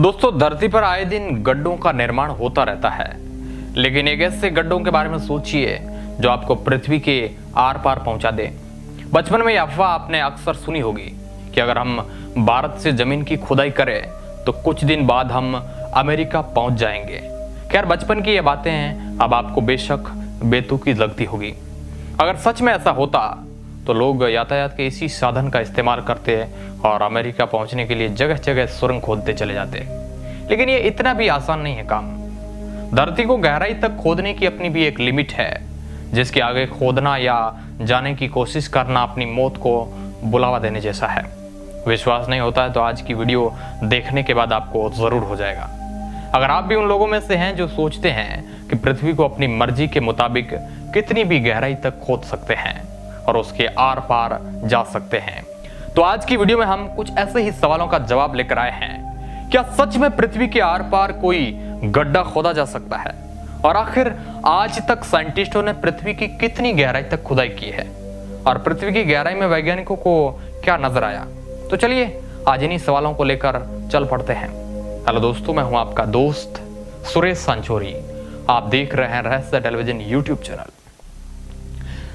दोस्तों, धरती पर आए दिन गड्ढों का निर्माण होता रहता है। लेकिन एक ऐसे गड्ढों के बारे में सोचिए, जो आपको पृथ्वी के आर पार पहुँचा दे। बचपन में यह अफवाह आपने अक्सर सुनी होगी कि अगर हम भारत से ज़मीन की खुदाई करें तो कुछ दिन बाद हम अमेरिका पहुँच जाएँगे। खैर, बचपन की ये बातें हैं अब आपको बेशक बेतुकी लगती होगी। अगर सच में ऐसा होता तो लोग यातायात के इसी साधन का इस्तेमाल करते हैं और अमेरिका पहुँचने के लिए जगह जगह सुरंग खोदते चले जाते हैं। लेकिन ये इतना भी आसान नहीं है काम। धरती को गहराई तक खोदने की अपनी भी एक लिमिट है, जिसके आगे खोदना या जाने की कोशिश करना अपनी मौत को बुलावा देने जैसा है। विश्वास नहीं होता है तो आज की वीडियो देखने के बाद आपको ज़रूर हो जाएगा। अगर आप भी उन लोगों में से हैं जो सोचते हैं कि पृथ्वी को अपनी मर्ज़ी के मुताबिक कितनी भी गहराई तक खोद सकते हैं और उसके आर पार जा सकते हैं। तो आज की वीडियो में हम कुछ ऐसे ही सवालों का जवाब लेकर आए हैं। क्या सच में पृथ्वी के आर पार कोई गड्ढा खोदा जा सकता है? और आखिर आज तक साइंटिस्टों ने पृथ्वी की कितनी गहराई तक खुदाई की है? और पृथ्वी की गहराई में वैज्ञानिकों को क्या नज़र आया? तो चलिए आज इन्हीं सवालों को लेकर चल पड़ते हैं। हेलो दोस्तों, मैं हूँ आपका दोस्त सुरेश सांचोरी। आप देख रहे हैं रहस्य टेलीविज़न यूट्यूब चैनल।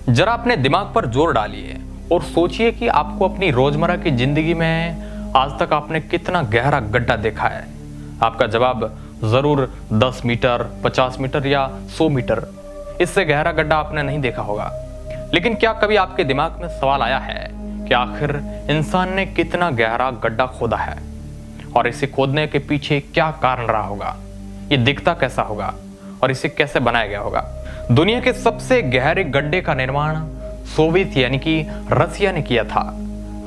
जरा अपने दिमाग पर ज़ोर डालिए और सोचिए कि आपको अपनी रोज़मर्रा की ज़िंदगी में आज तक आपने कितना गहरा गड्ढा देखा है। आपका जवाब ज़रूर 10 मीटर 50 मीटर या 100 मीटर। इससे गहरा गड्ढा आपने नहीं देखा होगा। लेकिन क्या कभी आपके दिमाग में सवाल आया है कि आखिर इंसान ने कितना गहरा गड्ढा खोदा है? और इसे खोदने के पीछे क्या कारण रहा होगा? ये दिखता कैसा होगा? और इसे कैसे बनाया गया होगा? दुनिया के सबसे गहरे गड्ढे का निर्माण सोवियत यानी कि रसिया ने किया था।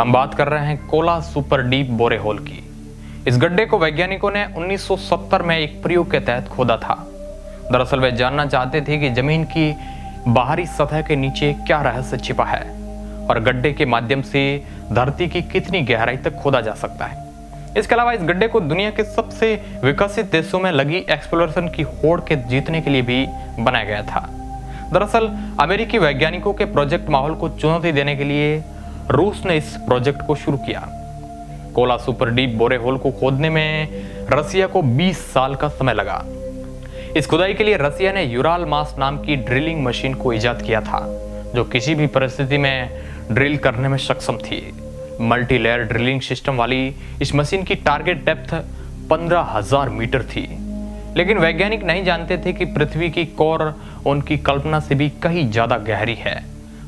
हम बात कर रहे हैं Kola super deep borehole की। इस गड्ढे को वैज्ञानिकों ने 1970 में एक प्रयोग के तहत खोदा था। दरअसल वे जानना चाहते थे कि ज़मीन की बाहरी सतह के नीचे क्या रहस्य छिपा है और गड्ढे के माध्यम से धरती की कितनी गहराई तक खोदा जा सकता है। इसके अलावा इस गड्ढे को दुनिया के सबसे विकसित देशों में लगी एक्सप्लोरेशन की होड़ के जीतने के लिए भी बनाया गया था। दरअसल, अमेरिकी वैज्ञानिकों के प्रोजेक्ट माहौल को चुनौती देने के लिए रूस ने इस प्रोजेक्ट को शुरू किया। Kola super deep borehole को खोदने में रसिया को 20 साल का समय लगा। इस खुदाई के लिए रसिया ने यूराल मास नाम की ड्रिलिंग मशीन को इजाद किया था, जो किसी भी परिस्थिति में ड्रिल करने में सक्षम थी। मल्टी लेयर ड्रिलिंग सिस्टम वाली इस मशीन की टारगेट डेप्थ पंद्रह हज़ार मीटर थी। लेकिन वैज्ञानिक नहीं जानते थे कि पृथ्वी की कोर उनकी कल्पना से भी कहीं ज़्यादा गहरी है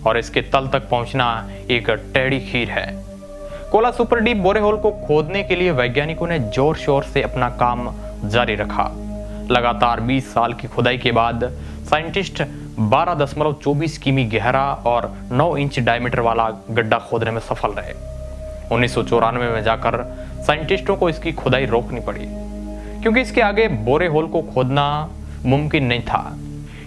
और इसके तल तक पहुँचना एक टेढ़ी खीर है। Kola super deep borehole को खोदने के लिए वैज्ञानिकों ने ज़ोर शोर से अपना काम जारी रखा। लगातार 20 साल की खुदाई के बाद साइंटिस्ट 12.24 किमी गहरा और 9 इंच डायमीटर वाला गड्ढा खोदने में सफल रहे। उन्नीस सौ चौरानवे में जाकर साइंटिस्टों को इसकी खुदाई रोकनी पड़ी, क्योंकि इसके आगे बोरे होल को खोदना मुमकिन नहीं था।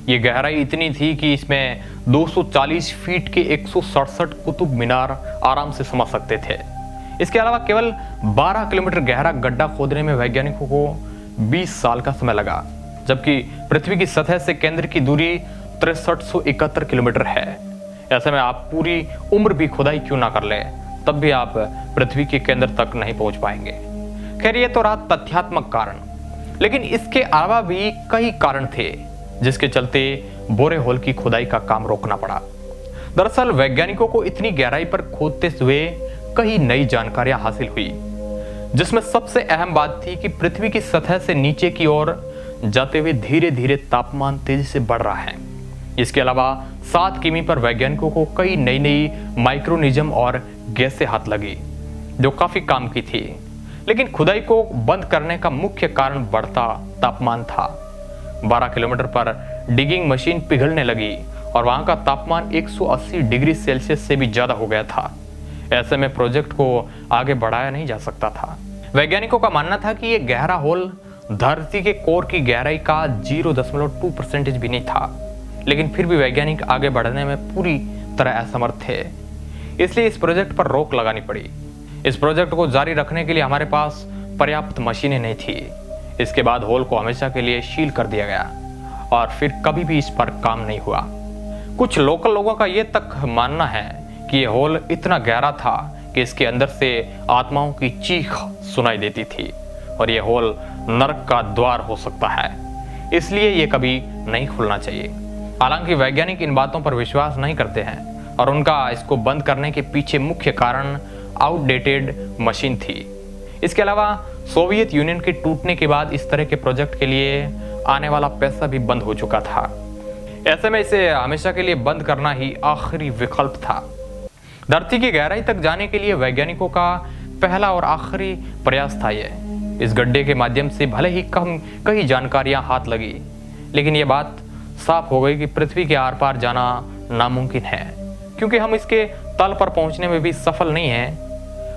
ये गहराई इतनी थी कि इसमें 240 फीट के एक सौ सड़सठ कुतुब मीनार आराम से समा सकते थे। इसके अलावा केवल 12 किलोमीटर गहरा गड्ढा खोदने में वैज्ञानिकों को 20 साल का समय लगा, जबकि पृथ्वी की सतह से केंद्र की दूरी तिरसठ किलोमीटर है। ऐसे में आप पूरी उम्र भी खुदाई क्यों ना कर ले? तब भी आप पृथ्वी के केंद्र तक नहीं पहुँच पाएँगे। खैर, ये तो रहा तथ्यात्मक कारण। लेकिन इसके अलावा भी कई कारण थे, जिसके चलते बोरे होल की खुदाई का काम रोकना पड़ा। दरअसल, वैज्ञानिकों को इतनी गहराई पर खोदते हुए कई नई जानकारियाँ हासिल हुई, जिसमें सबसे अहम बात थी कि पृथ्वी की सतह से नीचे की ओर जाते हुए धीरे धीरे तापमान तेज़ी से बढ़ रहा है। इसके अलावा सात किमी पर वैज्ञानिकों को कई नई नई माइक्रोनिज्म और गैसें हाथ लगी, जो काफ़ी काम की थी। लेकिन खुदाई को बंद करने का मुख्य कारण बढ़ता तापमान था। 12 किलोमीटर पर डिगिंग मशीन पिघलने लगी और वहाँ का तापमान 180 डिग्री सेल्सियस से भी ज़्यादा हो गया था। ऐसे में प्रोजेक्ट को आगे बढ़ाया नहीं जा सकता था। वैज्ञानिकों का मानना था कि यह गहरा होल धरती के कोर की गहराई का 0.2 परसेंटेज भी नहीं था। लेकिन फिर भी वैज्ञानिक आगे बढ़ने में पूरी तरह असमर्थ थे। इसलिए इस प्रोजेक्ट पर रोक लगानी पड़ी। इस प्रोजेक्ट को जारी रखने के लिए हमारे पास पर्याप्त मशीनें नहीं थी। इसके बाद होल को हमेशा के लिए शील कर दिया गया और फिर कभी भी इस पर काम नहीं हुआ। कुछ लोकल लोगों का ये तक मानना है कि यह होल इतना गहरा था कि इसके अंदर से आत्माओं की चीख सुनाई देती थी और ये होल नरक का द्वार हो सकता है। इसलिए ये कभी नहीं खुलना चाहिए। हालाँकि वैज्ञानिक इन बातों पर विश्वास नहीं करते हैं और उनका इसको बंद करने के पीछे मुख्य कारण आउटडेटेड मशीन थी। इसके अलावा सोवियत यूनियन के टूटने के बाद इस तरह के प्रोजेक्ट के लिए आने वाला पैसा भी बंद हो चुका था। ऐसे में इसे हमेशा के लिए बंद करना ही आखिरी विकल्प था। धरती की गहराई तक जाने के लिए वैज्ञानिकों का पहला और आखिरी प्रयास था यह इस गड्ढे के माध्यम से भले ही कम कई जानकारियाँ हाथ लगी, लेकिन यह बात साफ़ हो गई कि पृथ्वी के आर पार जाना नामुमकिन है, क्योंकि हम इसके तल पर पहुँचने में भी सफल नहीं है।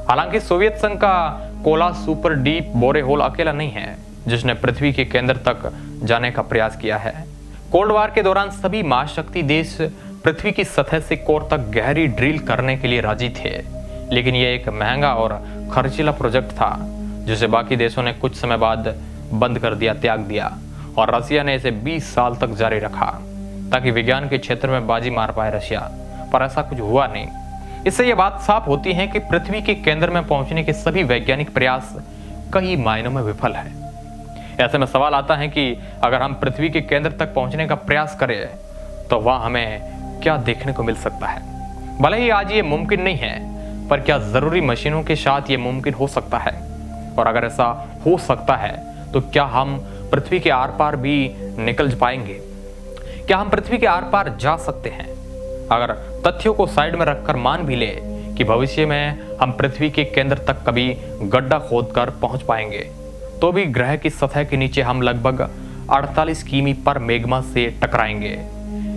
हालाँकि सोवियत संघ का Kola super deep borehole अकेला नहीं है, जिसने पृथ्वी के केंद्र तक जाने का प्रयास किया है। कोल्ड वार के दौरान सभी महाशक्ति देश पृथ्वी की सतह से कोर तक गहरी ड्रिल करने के लिए राज़ी थे, लेकिन यह एक महँगा और खर्चीला प्रोजेक्ट था, जिसे बाकी देशों ने कुछ समय बाद बंद कर दिया, त्याग दिया। और रसिया ने इसे 20 साल तक जारी रखा, ताकि विज्ञान के क्षेत्र में बाजी मार पाए रशिया पर ऐसा कुछ हुआ नहीं। इससे यह बात साफ़ होती है कि पृथ्वी के केंद्र में पहुँचने के सभी वैज्ञानिक प्रयास कई मायनों में विफल है। ऐसे में सवाल आता है कि अगर हम पृथ्वी के केंद्र तक पहुँचने का प्रयास करें तो वह हमें क्या देखने को मिल सकता है? भले ही आज ये मुमकिन नहीं है, पर क्या ज़रूरी मशीनों के साथ ये मुमकिन हो सकता है? और अगर ऐसा हो सकता है तो क्या हम पृथ्वी के आर पार भी निकल पाएँगे। क्या हम पृथ्वी के आर पार जा सकते हैं? अगर तथ्यों को साइड में रखकर मान भी ले कि भविष्य में हम पृथ्वी के केंद्र तक कभी गड्ढा खोद कर पहुँच पाएँगे तो भी ग्रह की सतह के नीचे हम लगभग 48 किमी पर मेघमा से टकराएँगे।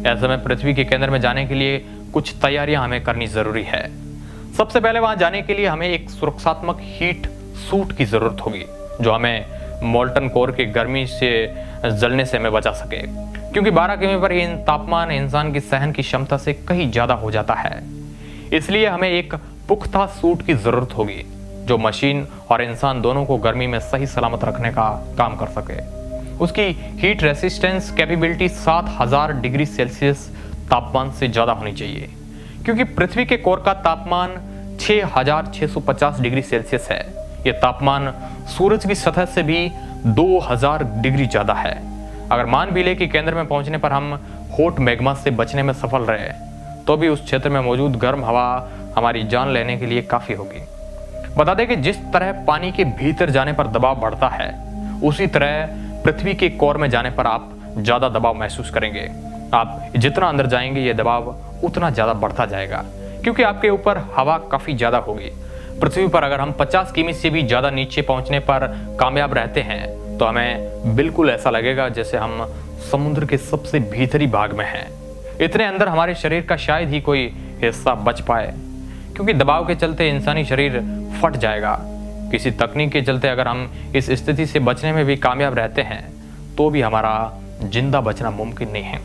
ऐसे में पृथ्वी के केंद्र में जाने के लिए कुछ तैयारियाँ हमें करनी ज़रूरी है। सबसे पहले वहाँ जाने के लिए हमें एक सुरक्षात्मक हीट सूट की ज़रूरत होगी, जो हमें मोल्टन कोर की गर्मी से जलने से हमें बचा सके। क्योंकि 12 किमी पर इन तापमान इंसान की सहन की क्षमता से कहीं ज़्यादा हो जाता है। इसलिए हमें एक पुख्ता सूट की ज़रूरत होगी, जो मशीन और इंसान दोनों को गर्मी में सही सलामत रखने का काम कर सके। उसकी heat resistance capability 7000 degree Celsius तापमान से ज़्यादा होनी चाहिए। क्योंकि पृथ्वी के कोर का तापमान 6650 डिग्री सेल्सियस है। यह तापमान सूरज की सतह से भी 2000 डिग्री ज़्यादा है। अगर मान भी ले कि केंद्र में पहुँचने पर हम होट मैग्मा से बचने में सफल रहे तो भी उस क्षेत्र में मौजूद गर्म हवा हमारी जान लेने के लिए काफ़ी होगी। बता दें कि जिस तरह पानी के भीतर जाने पर दबाव बढ़ता है, उसी तरह पृथ्वी के कोर में जाने पर आप ज़्यादा दबाव महसूस करेंगे। आप जितना अंदर जाएँगे, ये दबाव उतना ज़्यादा बढ़ता जाएगा, क्योंकि आपके ऊपर हवा काफ़ी ज़्यादा होगी। पृथ्वी पर अगर हम 50 किमी से भी ज़्यादा नीचे पहुँचने पर कामयाब रहते हैं तो हमें बिल्कुल ऐसा लगेगा जैसे हम समुद्र के सबसे भीतरी भाग में हैं। इतने अंदर हमारे शरीर का शायद ही कोई हिस्सा बच पाए, क्योंकि दबाव के चलते इंसानी शरीर फट जाएगा। किसी तकनीक के चलते अगर हम इस स्थिति से बचने में भी कामयाब रहते हैं तो भी हमारा ज़िंदा बचना मुमकिन नहीं है।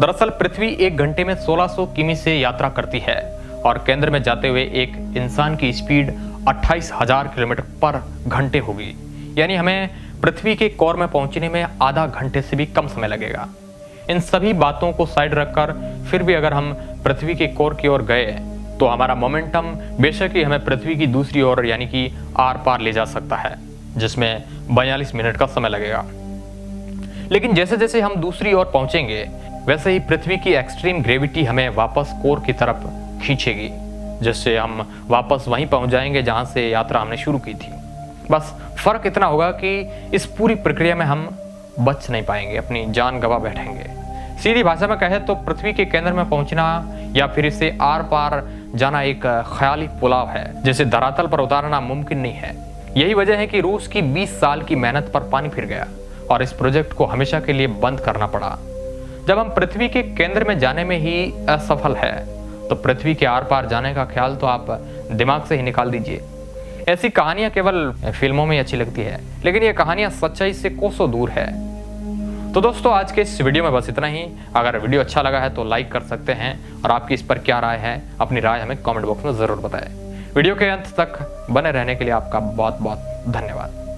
दरअसल पृथ्वी एक घंटे में 1600 किमी से यात्रा करती है। और केंद्र में जाते हुए एक इंसान की स्पीड 28,000 किलोमीटर पर घंटे होगी। यानी हमें पृथ्वी के कोर में पहुँचने में आधा घंटे से भी कम समय लगेगा। इन सभी बातों को साइड रखकर फिर भी अगर हम पृथ्वी के कोर की ओर गए तो हमारा मोमेंटम बेशक ही हमें पृथ्वी की दूसरी ओर यानी कि आर पार ले जा सकता है जिसमें बयालीस मिनट का समय लगेगा। लेकिन जैसे जैसे हम दूसरी ओर पहुँचेंगे वैसे ही पृथ्वी की एक्सट्रीम ग्रेविटी हमें वापस कोर की तरफ़ खींचेगी, जिससे हम वापस वहीं पहुँच जाएँगे जहाँ से यात्रा हमने शुरू की थी। बस फ़र्क इतना होगा कि इस पूरी प्रक्रिया में हम बच नहीं पाएँगे, अपनी जान गवा बैठेंगे। सीधी भाषा में कहे तो पृथ्वी के केंद्र में पहुँचना या फिर इसे आर पार जाना एक ख्याली पुलाव है, जिसे धरातल पर उतारना मुमकिन नहीं है। यही वजह है कि रूस की 20 साल की मेहनत पर पानी फिर गया और इस प्रोजेक्ट को हमेशा के लिए बंद करना पड़ा। जब हम पृथ्वी के केंद्र में जाने में ही असफल है तो पृथ्वी के आर पार जाने का ख्याल तो आप दिमाग से ही निकाल दीजिए। ऐसी कहानियाँ केवल फ़िल्मों में अच्छी लगती है, लेकिन ये कहानियाँ सच्चाई से कोसों दूर है। तो दोस्तों, आज के इस वीडियो में बस इतना ही। अगर वीडियो अच्छा लगा है तो लाइक कर सकते हैं और आपकी इस पर क्या राय है, अपनी राय हमें कमेंट बॉक्स में ज़रूर बताएँ। वीडियो के अंत तक बने रहने के लिए आपका बहुत बहुत धन्यवाद।